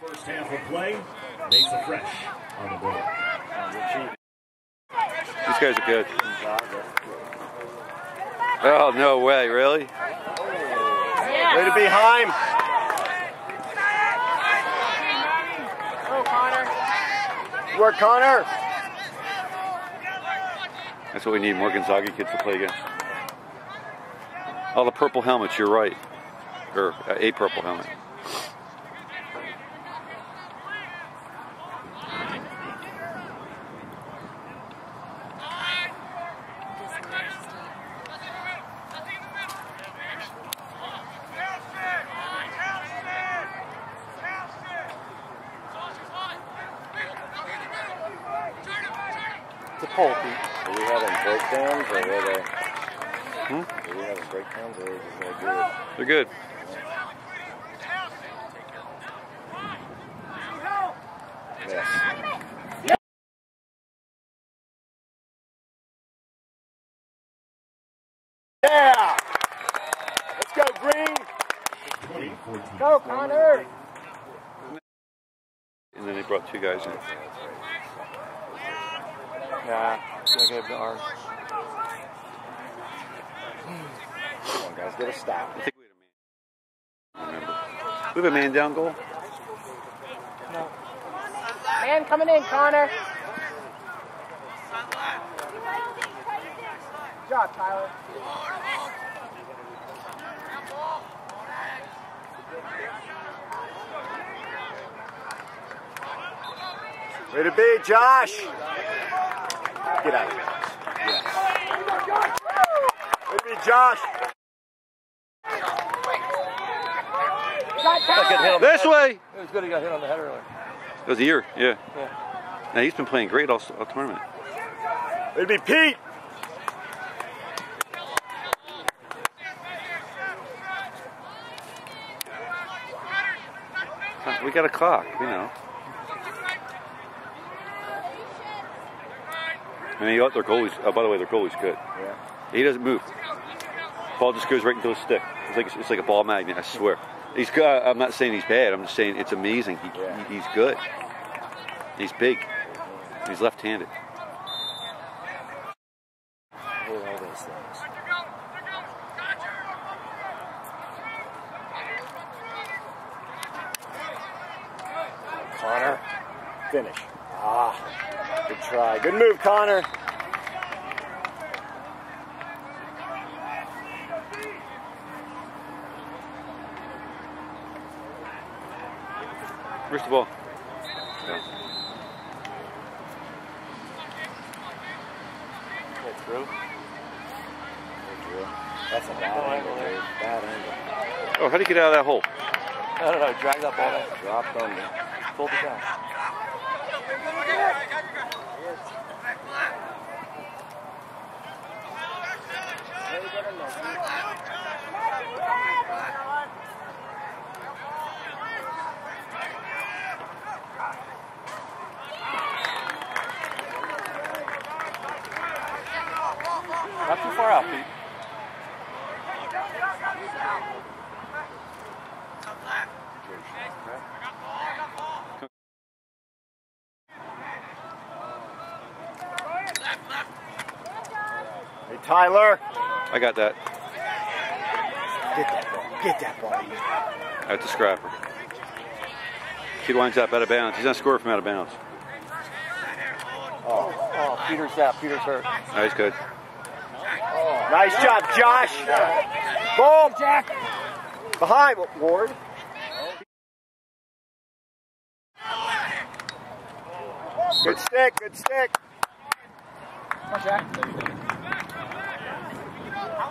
First half of play, Mesa Fresh on the board. These guys are good. Oh, no way, really? Way to be Heim. Connor. Work, Connor. That's what we need, more Gonzaga kids to play against. Oh, the purple helmets, you're right. Or uh, a purple helmet. It's a pole, Pete. Are we having breakdowns or are they? Hmm? Are we having breakdowns or is it good? They're good. Yes. Yeah. Let's go, Green. Go, Connor. And then they brought two guys in. Nah, I gave the arm. Come on, guys, get a stop. I think we had a man. Remember. We have a man down goal. No. Man coming in, Connor. Good job, Tyler. Way to be, Josh. Get out of here. Yes. Way to be, Josh. This way! It was good he got hit on the head earlier. It was a year, yeah. yeah. Now he's been playing great all, all tournament. It'd be, Pete. We got a clock, you know. I mean, their goalie's. Oh, by the way, their goalie's good. Yeah. He doesn't move. Ball just goes right into his stick. It's like it's like a ball magnet. I swear. He's good. I'm not saying he's bad. I'm just saying it's amazing. He, Yeah. he- he's good. He's big. He's left-handed. Hold all those things. Connor. Finish. Good try. Good move, Connor. First of all, Get through. That's a bad angle, dude. Bad angle. oh, how do you get out of that hole? I don't know. Drag that ball. Dropped on me. Pulled it down. Not too far out, Pete. Hey, Tyler. I got that. Get that ball. Get that ball. At the scrapper. Kid winds up out of bounds. He's not scoring from out of bounds. Oh, oh, Peter's out. Peter's hurt. Nice, good. Nice job, Josh. Boom, Jack. Behind, Ward. Good stick, good stick. Come on, Jack.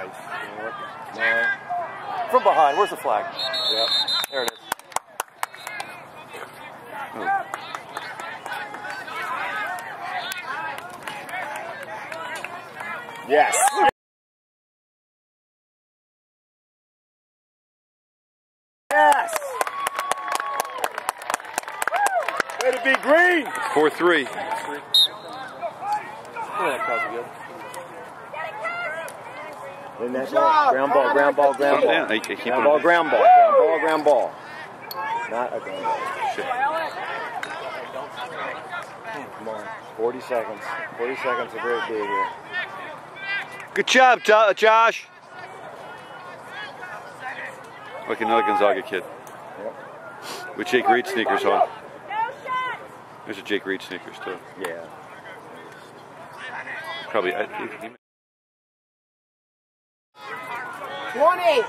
Nice. No. From behind. Where's the flag? Yep. There it is. Yes. Yes. Way to be green. 4 3. Look at that crowd's good. In that ball. Ground ball, ground ball, ball. keep Ground ball, ground ball, ground ball, ground ball. Not a ground ball. Shit. Come on. 40 seconds. 40 seconds of great day here. Good job, uh, Josh. Like another Gonzaga kid. Yep. With Jake Reed sneakers on. There's a Jake Reed sneakers too. Yeah. Probably. I, he, he, 20.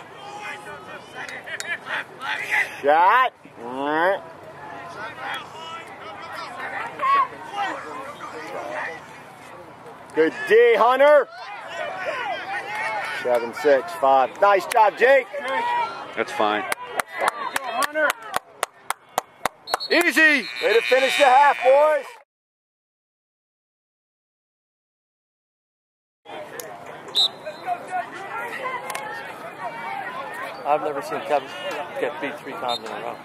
Shot. Alright. Good D, Hunter. Seven, six, five. Nice job, Jake. that's fine. Hunter. Easy. Way to finish the half, boys. I've never seen Kevin get beat three times in a row.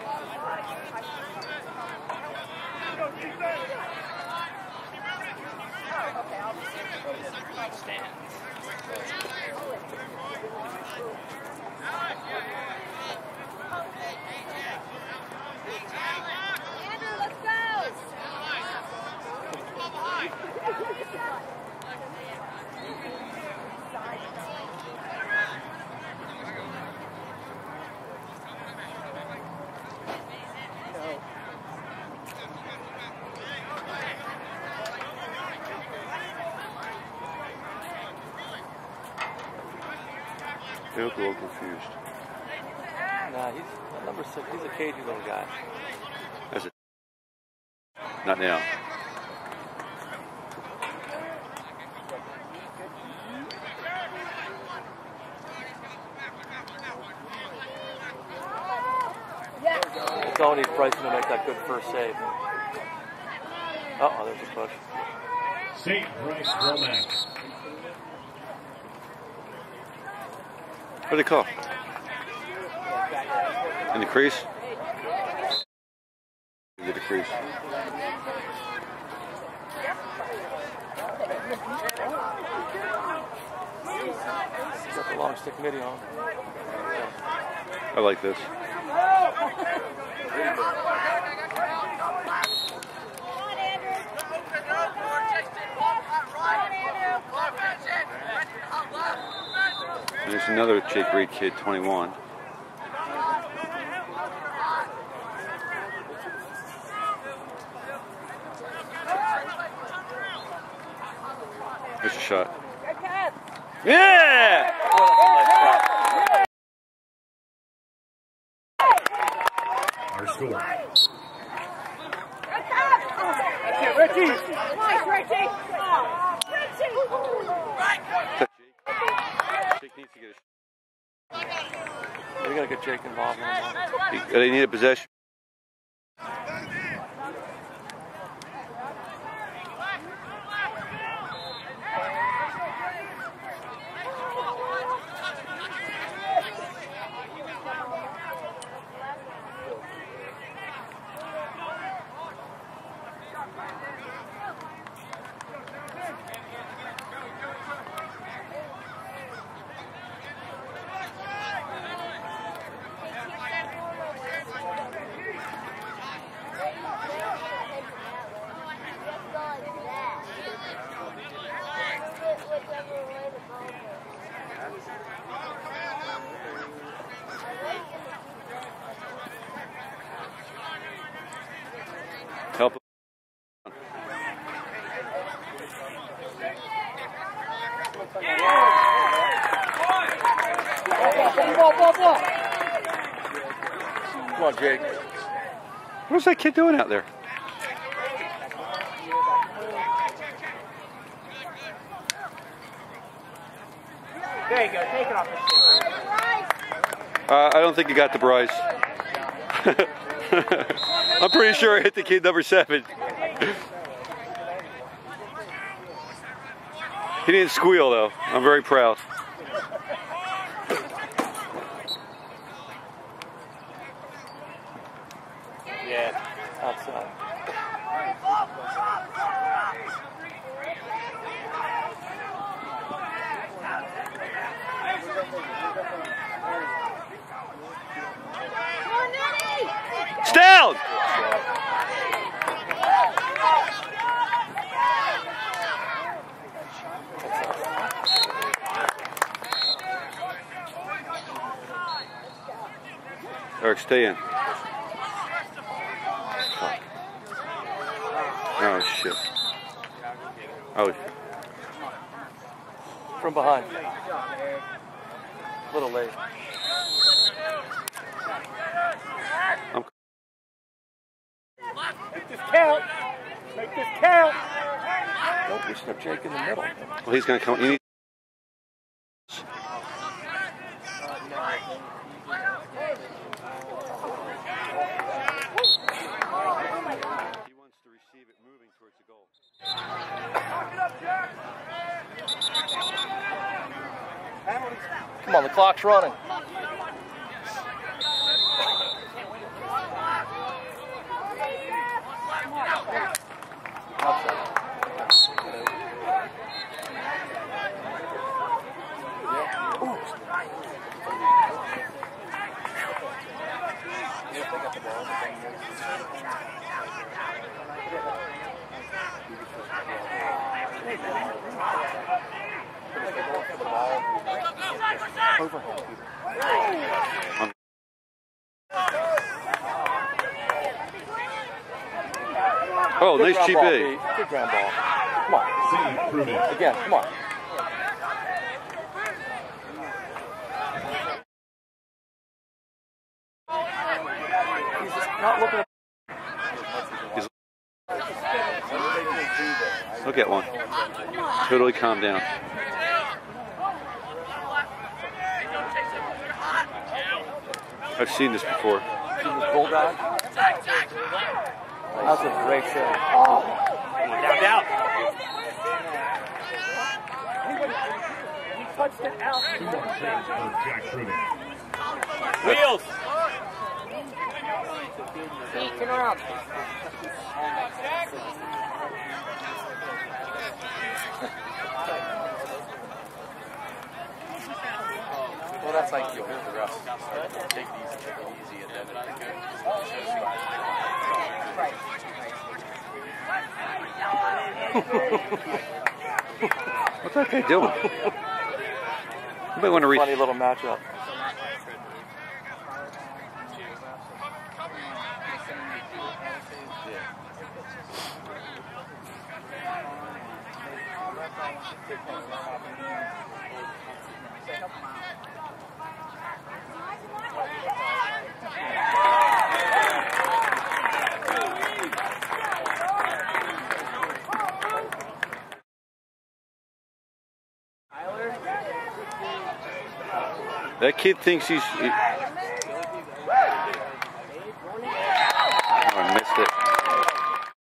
They look a little confused. Nah, he's number six. He's a cagey little guy. That's it. Not now. It's all needs Bryson to make that good first save. Uh oh, there's a push. St. Bryce Womack. What do they call? In the crease? In the crease. Got the long stick middie on. I like this. Come on, Andrew. And there's another Jake Reed kid, 21. Here's a shot. Yeah! Our score. Richie. Richie. Oh, Richie. Needs to get a We gotta get Jake involved. They need a possession. That kid doing out there? There you go. Take it off. Uh, I don't think he got the prize. I'm pretty sure I hit the kid number seven. he didn't squeal though. I'm very proud. Yeah, outside. It's down! Eric, stay. Fuck. Oh shit. Oh, From behind. little late. I'm, Make this count. Make this count. Nope, we stuck Jake in the middle. well, he's gonna come. You uh, need, he wants to receive it moving towards the goal. Come on, the clock's running. Oh, Good nice ball, GB. Pete. Good ground ball. Come on. Again, come on. He's just not looking at Look at one. Totally calm down. I've seen this before. this bulldog. That's a great save. Down, down. He touched it out. Two more saves Jack Prudent. Wheels. Pete, turn around. That's like you. Here's the rest. Take it easy, take it easy, and then What's that guy doing? You might want to reach. funny little matchup. That kid thinks he's. he-